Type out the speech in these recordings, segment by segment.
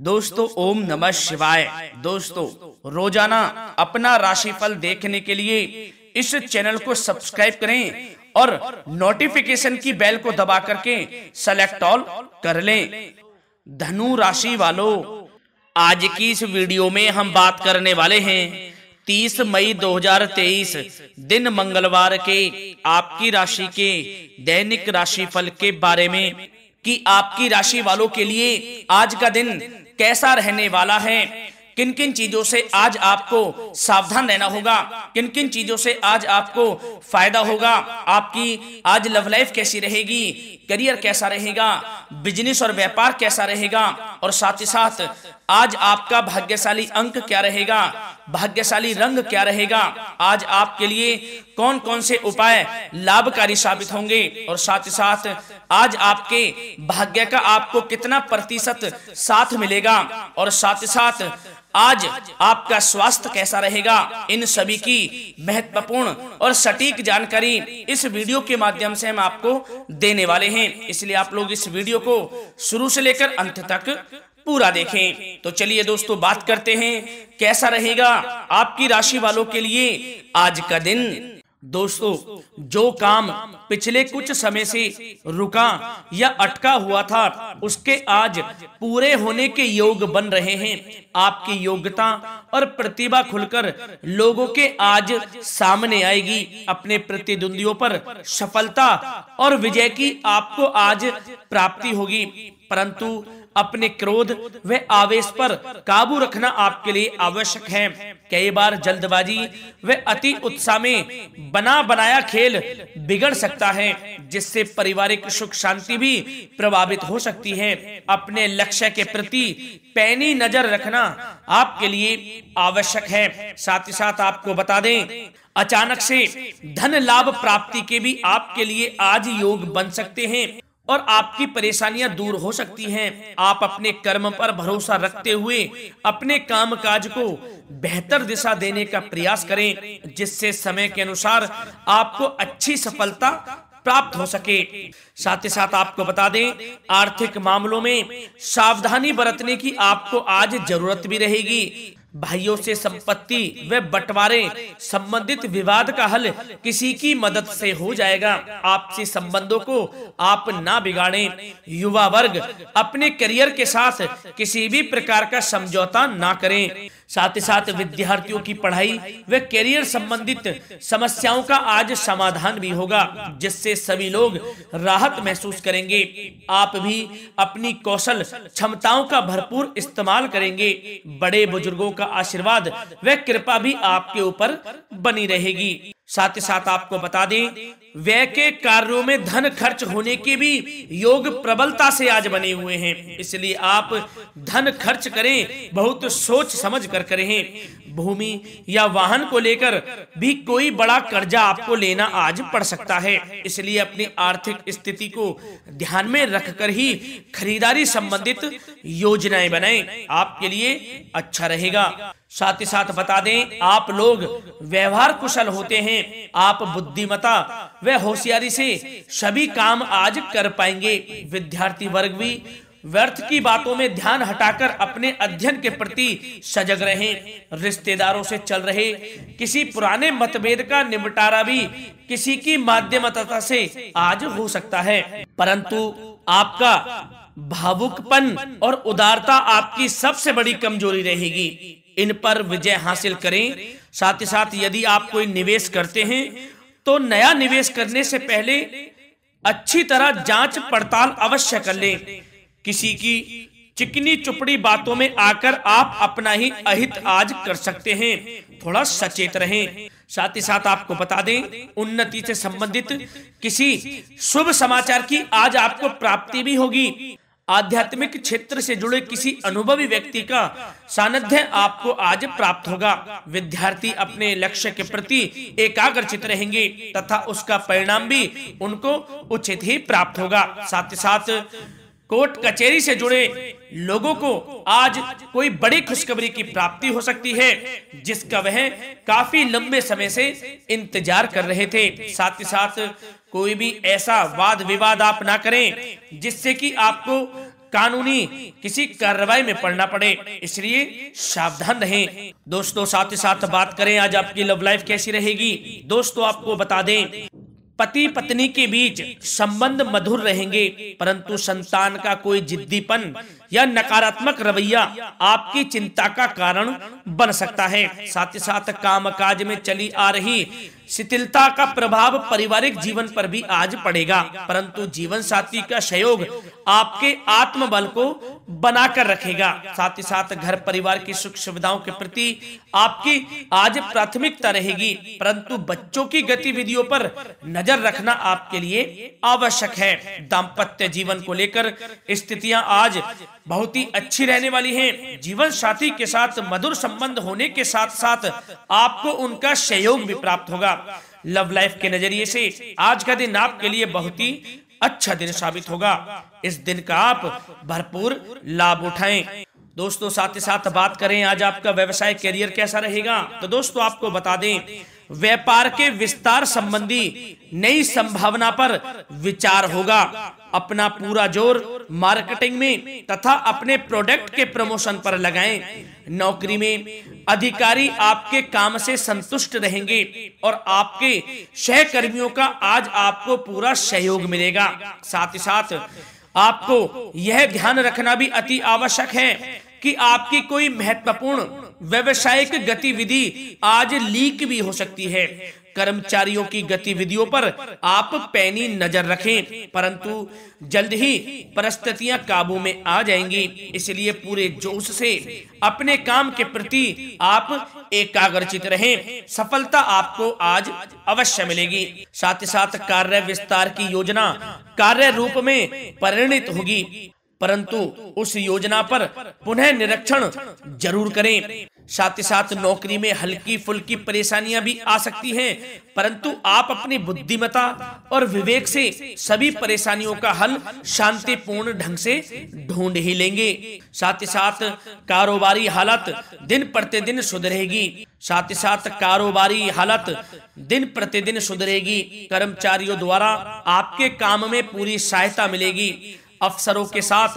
दोस्तों ओम नमः शिवाय। दोस्तों रोज़ाना अपना राशिफल देखने के लिए इस चैनल को सब्सक्राइब करें और नोटिफिकेशन की बेल को दबा करके सेलेक्ट ऑल कर लें। धनु राशि वालों आज की इस वीडियो में हम बात करने वाले हैं 30 मई 2023 दिन मंगलवार के आपकी राशि के दैनिक राशिफल के बारे में कि आपकी राशि वालों के लिए आज का दिन कैसा रहने वाला है? किन किन चीज़ों से आज आपको सावधान रहना होगा? किन किन चीज़ों से आज आपको फ़ायदा होगा? आपकी आज लव लाइफ कैसी रहेगी? करियर कैसा रहेगा? बिज़नेस और व्यापार कैसा रहेगा? और साथ ही साथ, आज आपका भाग्यशाली अंक क्या रहेगा? भाग्यशाली रंग क्या रहेगा? आज आपके लिए कौन कौन से उपाय लाभकारी साबित होंगे? और साथ ही साथ, आज आपके भाग्य का आपको कितना प्रतिशत साथ मिलेगा? और साथ ही साथ, आज आपका स्वास्थ्य कैसा रहेगा? इन सभी की महत्वपूर्ण और सटीक जानकारी इस वीडियो के माध्यम से हम आपको देने वाले हैं। इसलिए आप लोग इस वीडियो को शुरू से लेकर अंत तक पूरा देखें। तो चलिए दोस्तों, बात करते हैं, कैसा रहेगा आपकी राशि वालों के लिए आज का दिन। दोस्तों, जो काम पिछले कुछ समय से रुका या अटका हुआ था, उसके आज पूरे होने के योग बन रहे हैं। आपकी योग्यता और प्रतिभा खुलकर लोगों के आज सामने आएगी। अपने प्रतिद्वंदियों पर सफलता और विजय की आपको आज प्राप्ति होगी। परंतु अपने क्रोध व आवेश पर काबू रखना आपके लिए आवश्यक है। कई बार जल्दबाजी व अति उत्साह में बना बनाया खेल बिगड़ सकता है, जिससे पारिवारिक सुख शांति भी प्रभावित हो सकती है। अपने लक्ष्य के प्रति पैनी नज़र रखना आपके लिए आवश्यक है। साथ ही साथ आपको बता दें, अचानक से धन लाभ प्राप्ति के भी आपके लिए आज योग बन सकते हैं। और आपकी परेशानियाँ दूर हो सकती हैं। आप अपने कर्म पर भरोसा रखते हुए अपने काम काज को बेहतर दिशा देने का प्रयास करें, जिससे समय के अनुसार आपको अच्छी सफलता प्राप्त हो सके। साथ ही साथ आपको बता दें, आर्थिक मामलों में सावधानी बरतने की आपको आज ज़रूरत भी रहेगी। भाइयों से संपत्ति व बंटवारे, संबंधित विवाद का हल किसी की मदद से हो जाएगा। आपसी संबंधों को आप ना बिगाड़ें। युवा वर्ग अपने करियर के साथ किसी भी प्रकार का समझौता ना करें। साथ ही साथ विद्यार्थियों की पढ़ाई व करियर संबंधित समस्याओं का आज समाधान भी होगा जिससे सभी लोग राहत महसूस करेंगे। आप भी अपनी कौशल क्षमताओं का भरपूर इस्तेमाल करेंगे। बड़े बुज़ुर्गों का आशीर्वाद व कृपा भी आपके ऊपर बनी रहेगी। साथ ही साथ आपको बता दें व्यय के कार्यों में धन खर्च होने के भी योग प्रबलता से आज बने हुए हैं। इसलिए आप धन खर्च करें, बहुत सोच समझ कर करें। भूमि या वाहन को लेकर भी कोई बड़ा कर्जा आपको लेना आज पड़ सकता है। इसलिए अपनी आर्थिक स्थिति को ध्यान में रखकर ही खरीदारी संबंधित योजनाएँ बनाएँ। आपके लिए अच्छा रहेगा। साथ ही साथ बता दें, आप लोग व्यवहार कुशल होते हैं। आप बुद्धिमता व होशियारी से सभी काम आज कर पाएँगे। विद्यार्थी वर्ग भी व्यर्थ की बातों में ध्यान हटाकर अपने अध्ययन के प्रति सजग रहें। रिश्तेदारों से चल रहे किसी पुराने मतभेद का निपटारा भी किसी की माध्यमता से आज हो सकता है। परंतु आपका भावुकपन और उदारता आपकी सबसे बड़ी कमज़ोरी रहेगी। इन पर विजय हासिल करें। साथ ही साथ यदि आप कोई निवेश करते हैं तो नया निवेश करने से पहले अच्छी तरह जाँच पड़ताल अवश्य कर लें। किसी की चिकनी चुपड़ी बातों में आकर आप अपना ही अहित आज कर सकते हैं। थोड़ा सचेत रहें। साथ ही साथ आपको बता दें, उन्नति से संबंधित किसी शुभ समाचार की आज आपको प्राप्ति भी होगी। आध्यात्मिक क्षेत्र से जुड़े किसी अनुभवी व्यक्ति का सानिध्य आपको आज प्राप्त होगा। विद्यार्थी अपने लक्ष्य के प्रति एकाग्रचित रहेंगे तथा उसका परिणाम भी उनको उचित ही प्राप्त होगा। साथ ही साथ कोर्ट कचहरी से जुड़े लोगों को आज कोई बड़ी खुशखबरी की प्राप्ति हो सकती है, जिसका वह काफ़ी लंबे समय से इंतज़ार कर रहे थे। साथ ही साथ कोई भी ऐसा वाद विवाद आप ना करें, जिससे कि आपको कानूनी किसी कार्रवाई में पड़ना पड़े। इसलिए सावधान रहें। दोस्तों, साथ ही साथ बात करें। आज आपकी लव लाइफ कैसी रहेगी? दोस्तों, आपको बता दें पति पत्नी के बीच संबंध मधुर रहेंगे, परंतु संतान का कोई जिद्दीपन या नकारात्मक रवैया आपकी चिंता का कारण बन सकता है। साथ ही साथ काम काज में चली आ रही शिथिलता का प्रभाव पारिवारिक जीवन पर भी आज पड़ेगा। परंतु जीवन साथी का सहयोग आपके आत्मबल को बनाकर रखेगा। साथ ही साथ घर परिवार की सुख सुविधाओं के प्रति आपकी आज प्राथमिकता रहेगी। परंतु बच्चों की गतिविधियों पर नज़र रखना आपके लिए आवश्यक है। दाम्पत्य जीवन को लेकर स्थितियाँ आज बहुत ही अच्छी रहने वाली हैं। जीवन साथी के साथ मधुर संबंध होने के साथ साथ आपको उनका सहयोग भी प्राप्त होगा। लव लाइफ के नज़रिए से आज का दिन आपके लिए बहुत ही अच्छा दिन साबित होगा। इस दिन का आप भरपूर लाभ उठाएँ। दोस्तों, साथ ही साथ बात करें, आज आपका व्यवसाय करियर कैसा रहेगा? तो दोस्तों, आपको बता दें, व्यापार के विस्तार संबंधी नई संभावना पर विचार होगा। अपना पूरा ज़ोर मार्केटिंग में तथा अपने प्रोडक्ट के प्रमोशन पर लगाएँ। नौकरी में अधिकारी आपके काम से संतुष्ट रहेंगे और आपके सहकर्मियों का आज आपको पूरा सहयोग मिलेगा। साथ ही साथ आपको यह ध्यान रखना भी अति आवश्यक है कि आपकी कोई महत्वपूर्ण व्यवसायिक गतिविधि आज लीक भी हो सकती है। कर्मचारियों की गतिविधियों पर आप पैनी नज़र रखें, परंतु जल्द ही परिस्थितियाँ काबू में आ जाएँगी। इसलिए पूरे जोश से अपने काम के प्रति आप एकाग्रचित रहें। सफलता आपको आज अवश्य मिलेगी। साथ ही साथ कार्य विस्तार की योजना कार्य रूप में परिणित होगी। परंतु उस योजना पर पुनः निरीक्षण ज़रूर करें। साथ ही साथ नौकरी में हल्की फुल्की परेशानियाँ भी आ सकती हैं, परंतु आप अपनी बुद्धिमता और विवेक से सभी परेशानियों का हल शांतिपूर्ण ढंग से ढूंढ ही लेंगे। साथ ही साथ कारोबारी हालत दिन प्रतिदिन सुधरेगी। साथ ही साथ कारोबारी हालत दिन प्रतिदिन सुधरेगी। कर्मचारियों द्वारा आपके काम में पूरी सहायता मिलेगी। अफसरों के साथ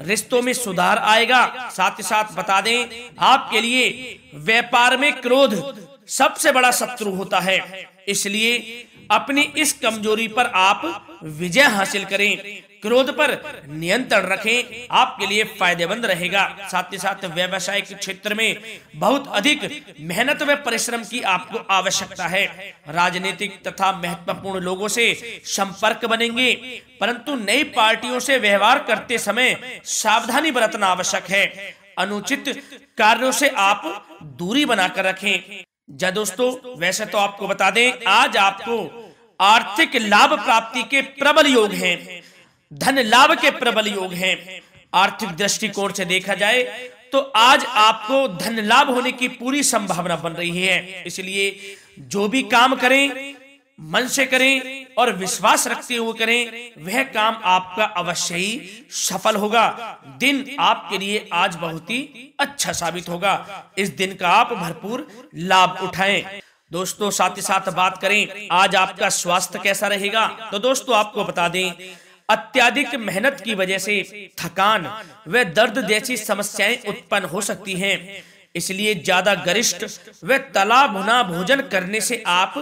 रिश्तों में सुधार आएगा। साथ ही साथ बता दें, आपके लिए व्यापार में क्रोध सबसे बड़ा शत्रु होता है। इसलिए अपनी इस कमज़ोरी पर आप विजय हासिल करें। क्रोध पर नियंत्रण रखें, आपके लिए फ़ायदेमंद रहेगा। साथ ही साथ व्यवसायिक क्षेत्र में बहुत अधिक मेहनत व परिश्रम की आपको आवश्यकता है। राजनीतिक तथा महत्वपूर्ण लोगों से संपर्क बनेंगे, परंतु नई पार्टियों से व्यवहार करते समय सावधानी बरतना आवश्यक है। अनुचित कार्यों से आप दूरी बनाकर रखें। जा दोस्तों, वैसे तो आपको बता दें, आज आपको आर्थिक लाभ प्राप्ति के प्रबल योग हैं। धन लाभ के प्रबल योग हैं। आर्थिक दृष्टिकोण से देखा जाए तो आज आपको धन लाभ होने की पूरी संभावना बन रही है। इसलिए जो भी काम करें, मन से करें और विश्वास रखते हुए करें, वह काम आपका अवश्य ही सफल होगा। दिन आपके लिए आज बहुत ही अच्छा साबित होगा। इस दिन का आप भरपूर लाभ उठाएँ। दोस्तों, साथ ही साथ बात करें, आज आपका स्वास्थ्य कैसा रहेगा? तो दोस्तों, आपको बता दें अत्याधिक मेहनत की वजह से थकान व दर्द जैसी समस्याएँ उत्पन्न हो सकती हैं। इसलिए ज़्यादा गरिष्ठ व तला भुना भोजन करने से आप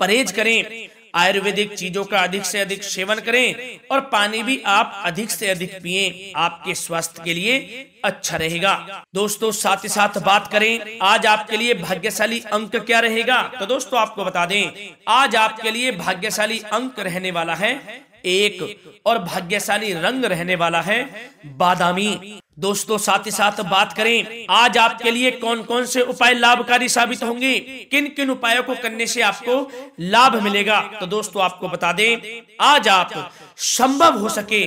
परहेज करें। आयुर्वेदिक चीज़ों का अधिक से अधिक सेवन करें और पानी भी आप अधिक से अधिक पिए। आपके स्वास्थ्य के लिए अच्छा रहेगा। दोस्तों, साथ ही साथ बात करें, आज आपके लिए भाग्यशाली अंक क्या रहेगा? तो दोस्तों, आपको बता दें, आज आपके लिए भाग्यशाली अंक रहने वाला है एक और भाग्यशाली रंग रहने वाला है बादामी। दोस्तों, साथ ही साथ बात करें। आज आपके लिए कौन कौन से उपाय लाभकारी साबित होंगे? किन किन उपायों को करने से आपको लाभ मिलेगा? तो दोस्तों, आपको बता दें, आज आप संभव हो सके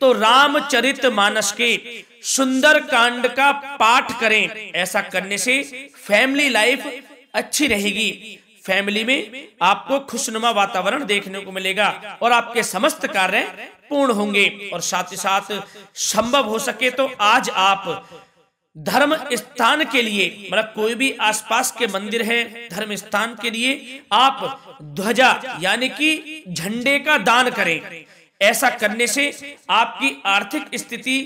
तो रामचरित मानस के सुंदर कांड का पाठ करें। ऐसा करने से फैमिली लाइफ अच्छी रहेगी। फैमिली में आपको खुशनुमा वातावरण देखने को मिलेगा और आपके समस्त कार्य पूर्ण होंगे। और साथ ही साथ संभव हो सके तो आज आप धर्म स्थान के लिए मतलब कोई भी आसपास के मंदिर है, धर्म स्थान के लिए आप ध्वजा, यानी कि झंडे का दान करें। ऐसा करने से आपकी आर्थिक स्थिति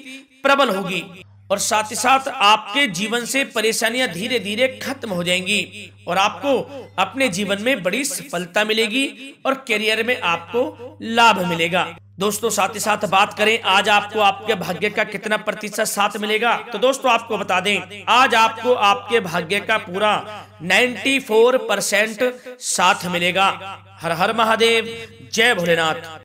प्रबल होगी। और साथ ही साथ आपके जीवन से परेशानियाँ धीरे धीरे खत्म हो जाएँगी और आपको अपने जीवन में बड़ी सफलता मिलेगी और करियर में आपको लाभ मिलेगा। दोस्तों, साथ ही साथ बात करें, आज आपको आपके भाग्य का कितना प्रतिशत साथ मिलेगा? तो दोस्तों, आपको बता दें, आज आपको आपके भाग्य का पूरा 94 परसेंट साथ मिलेगा। हर हर महादेव, जय भोलेनाथ।